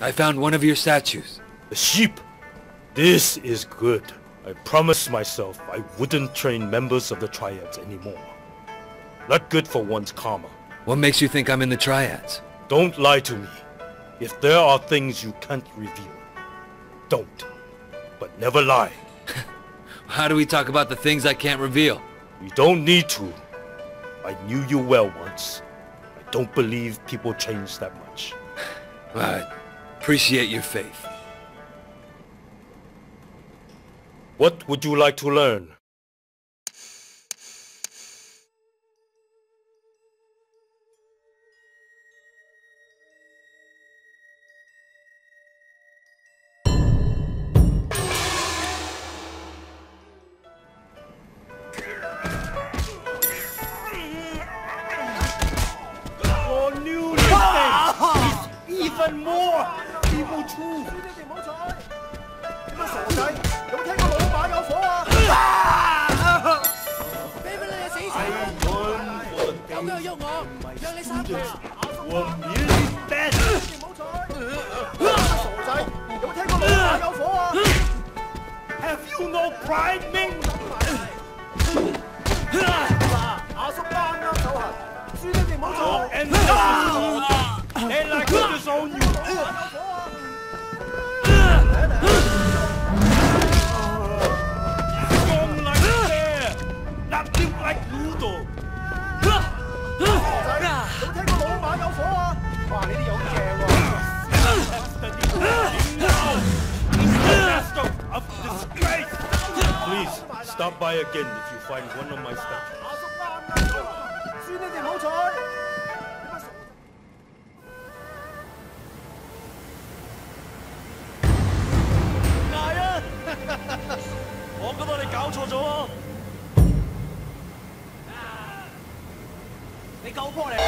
I found one of your statues. The sheep. This is good. I promised myself I wouldn't train members of the Triads anymore. Not good for one's karma. What makes you think I'm in the Triads? Don't lie to me. If there are things you can't reveal, don't. But never lie. How do we talk about the things I can't reveal? We don't need to. I knew you well once. I don't believe people change that much. I appreciate your faith. What would you like to learn? even more evil too. 傻仔，有冇听过老马有火啊？俾俾你啊死柴！咁样喐我，让你三下。我 really bad. 唔好睬！傻仔，有冇听过老马有火啊？ Have you no pride, Ming? Please, stop by again if you find one of my statues. Go for it.